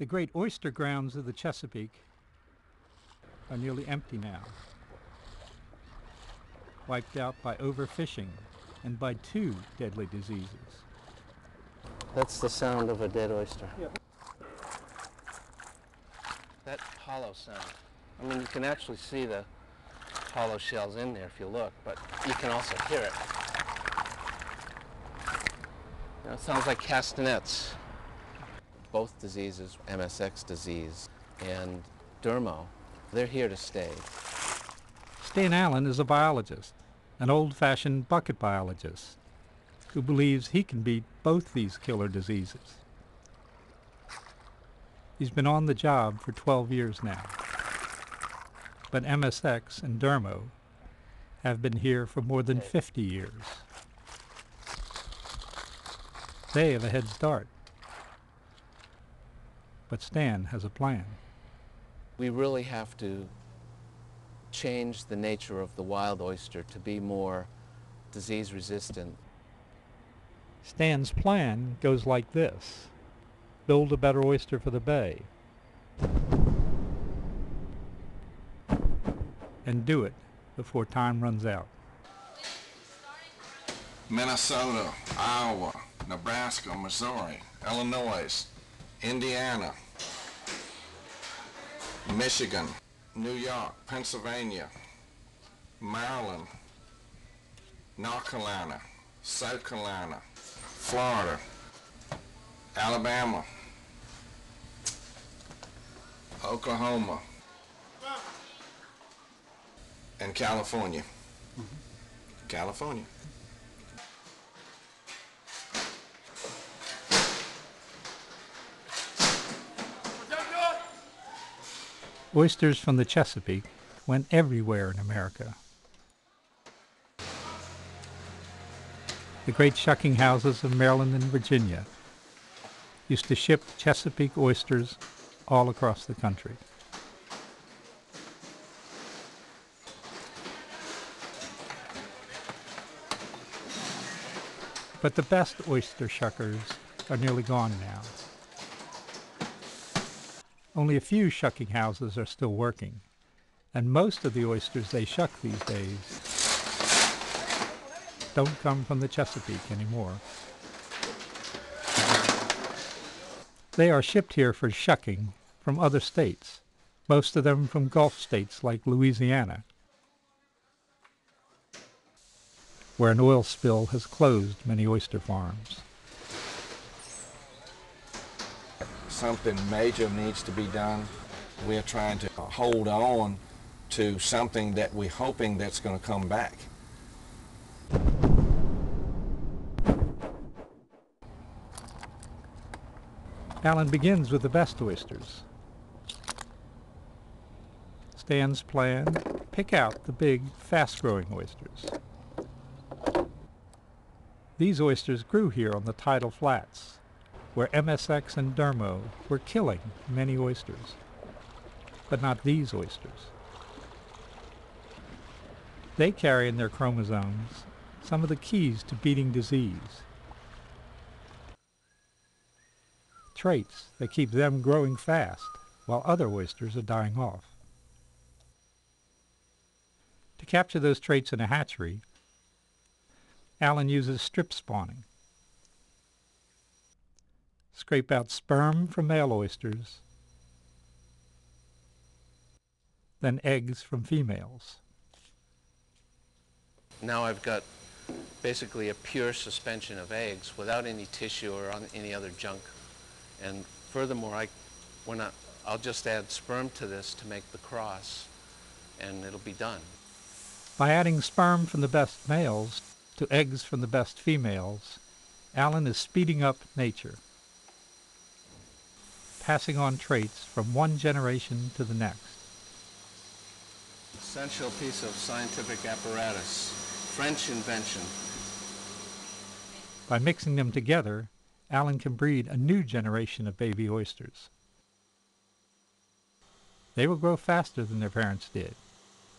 The great oyster grounds of the Chesapeake are nearly empty now, wiped out by overfishing and by two deadly diseases. That's the sound of a dead oyster. That hollow sound. I mean, you can actually see the hollow shells in there if you look, but you can also hear it. You know, it sounds like castanets. Both diseases, MSX disease and dermo, they're here to stay. Stan Allen is a biologist, an old-fashioned bucket biologist, who believes he can beat both these killer diseases. He's been on the job for 12 years now. But MSX and Dermo have been here for more than 50 years. They have a head start. But Stan has a plan. We really have to change the nature of the wild oyster to be more disease resistant. Stan's plan goes like this. Build a better oyster for the bay. And do it before time runs out. Minnesota, Iowa, Nebraska, Missouri, Illinois, Indiana, Michigan, New York, Pennsylvania, Maryland, North Carolina, South Carolina, Florida, Alabama, Oklahoma, and California. Mm-hmm. California. Oysters from the Chesapeake went everywhere in America. The great shucking houses of Maryland and Virginia used to ship Chesapeake oysters all across the country. But the best oyster shuckers are nearly gone now. Only a few shucking houses are still working, and most of the oysters they shuck these days don't come from the Chesapeake anymore. They are shipped here for shucking from other states, most of them from Gulf states like Louisiana, where an oil spill has closed many oyster farms. Something major needs to be done. We're trying to hold on to something that we're hoping that's going to come back. Allen begins with the best oysters. Stan's plan, pick out the big, fast-growing oysters. These oysters grew here on the tidal flats, where MSX and Dermo were killing many oysters, but not these oysters. They carry in their chromosomes some of the keys to beating disease, traits that keep them growing fast while other oysters are dying off. To capture those traits in a hatchery, Allen uses strip spawning. Scrape out sperm from male oysters, then eggs from females. Now I've got basically a pure suspension of eggs without any tissue or any other junk. And furthermore, I, when I, I'll just add sperm to this to make the cross, and it'll be done. By adding sperm from the best males to eggs from the best females, Allen is speeding up nature passing on traits from one generation to the next. Essential piece of scientific apparatus, French invention. By mixing them together, Allen can breed a new generation of baby oysters. They will grow faster than their parents did,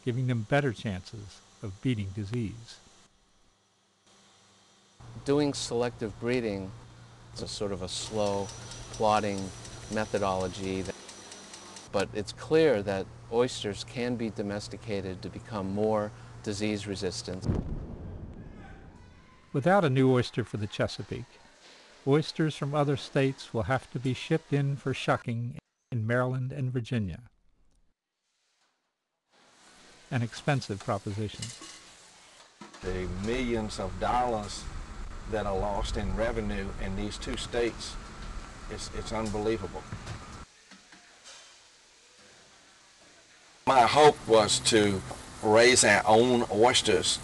giving them better chances of beating disease. Doing selective breeding is a sort of a slow, plodding methodology, but it's clear that oysters can be domesticated to become more disease resistant. Without a new oyster for the Chesapeake, oysters from other states will have to be shipped in for shucking in Maryland and Virginia. An expensive proposition. The millions of dollars that are lost in revenue in these two states, it's, it's unbelievable. My hope was to raise our own oysters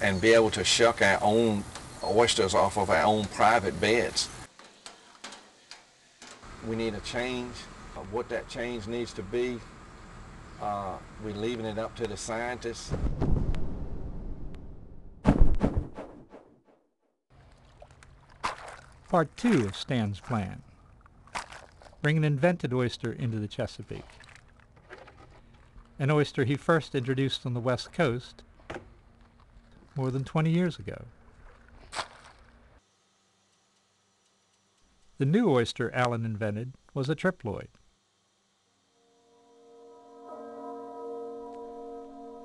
and be able to shuck our own oysters off of our own private beds. We need a change. What that change needs to be, uh, we're leaving it up to the scientists. Part two of Stan's plan. Bring an invented oyster into the Chesapeake. An oyster he first introduced on the west coast more than 20 years ago. The new oyster Allen invented was a triploid.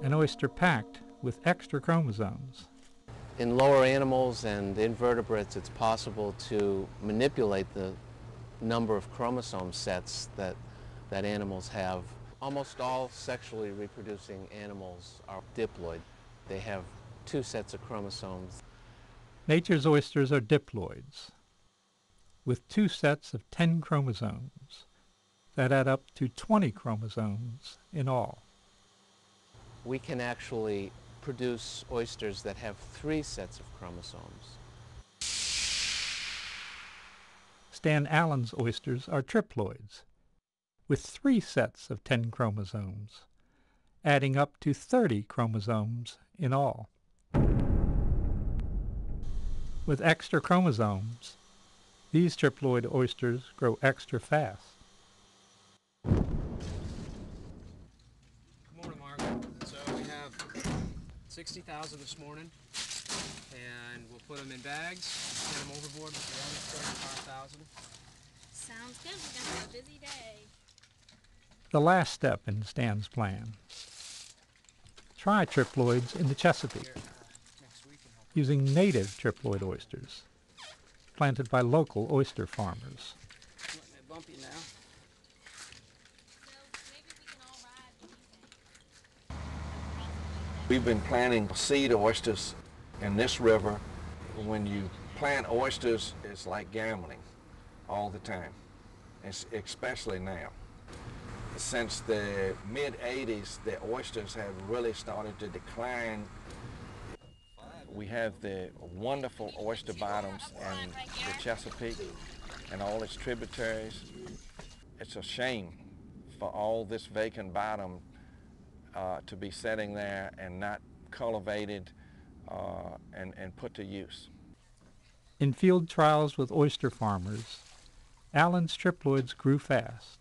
An oyster packed with extra chromosomes. In lower animals and invertebrates, it's possible to manipulate the number of chromosome sets that, that animals have. Almost all sexually reproducing animals are diploid. They have two sets of chromosomes. Nature's oysters are diploids, with two sets of 10 chromosomes that add up to 20 chromosomes in all. We can actually produce oysters that have three sets of chromosomes. Stan Allen's oysters are triploids, with three sets of 10 chromosomes, adding up to 30 chromosomes in all. With extra chromosomes, these triploid oysters grow extra fast. Good morning. So we have 60,000 this morning, and we'll put them in bags, get them overboard with the other 35,000. Sounds good. We're gonna have a busy day. The last step in Stan's plan. Try triploids in the Chesapeake Here, uh, next week and help. using native triploid oysters planted by local oyster farmers. Letting it bump you now. So maybe we can all ride. What do you think? We've been planting seed oysters in this river. When you plant oysters, it's like gambling all the time, es- especially now. Since the mid 80s, the oysters have really started to decline. We have the wonderful oyster bottoms and the Chesapeake and all its tributaries. It's a shame for all this vacant bottom uh, to be sitting there and not cultivated uh, and, and put to use. In field trials with oyster farmers, Allen's triploids grew fast.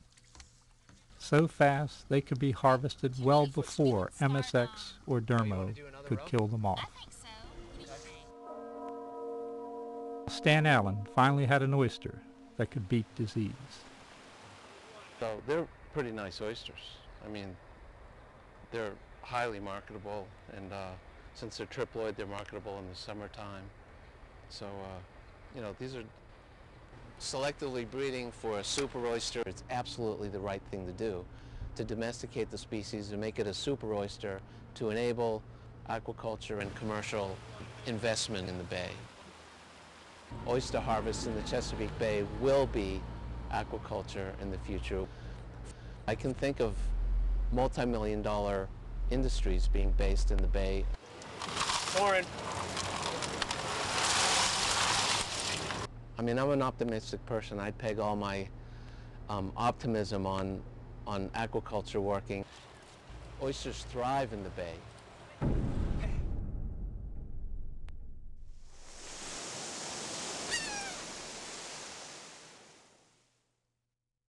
So fast they could be harvested well before MSX or Dermo could kill them off. think so. What do you think? Stan Allen finally had an oyster that could beat disease. So they're pretty nice oysters. I mean, they're highly marketable, and uh, since they're triploid, they're marketable in the summertime. So, uh, you know, these are selectively breeding for a super oyster. It's absolutely the right thing to do to domesticate the species and make it a super oyster to enable aquaculture and commercial investment in the bay. Oyster harvest in the Chesapeake Bay will be aquaculture in the future. I can think of multi-million dollar industries being based in the bay. Lauren. I mean, I'm an optimistic person. I'd peg all my um, optimism on, on aquaculture working. Oysters thrive in the bay.